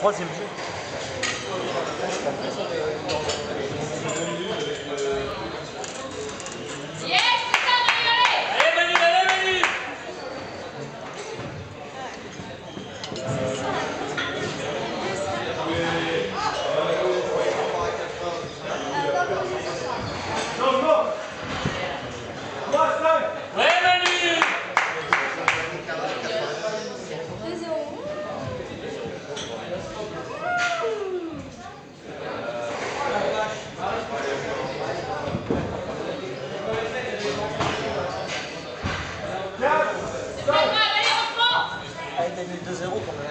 Troisième jeu. A mis 2-0 quand même.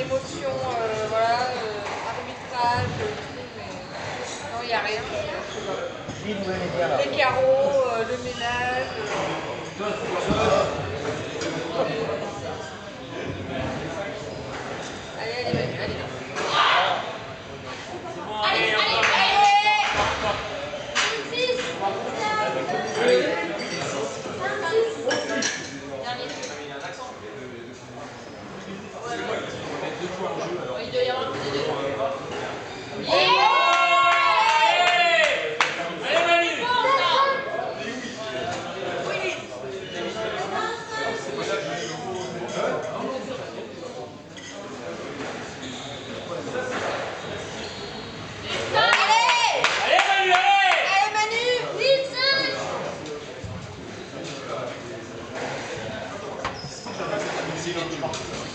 émotion, euh, voilà, euh, arbitrage, tout, mais non, il n'y a rien. Les carreaux, euh, le ménage. Il doit y avoir un 次のチームです。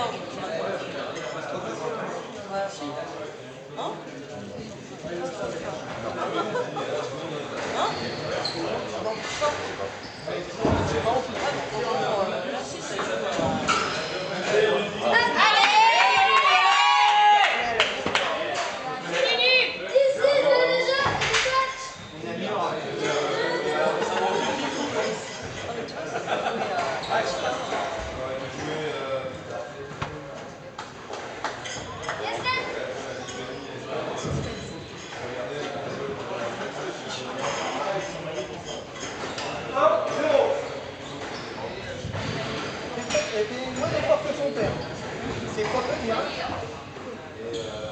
Hein Hein tempo. Se for campeão.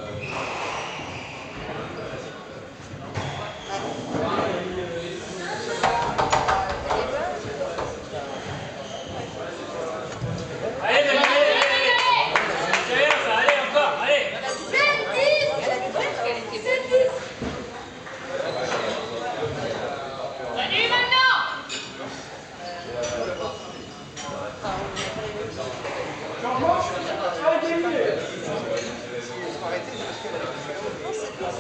Non, c'est pas.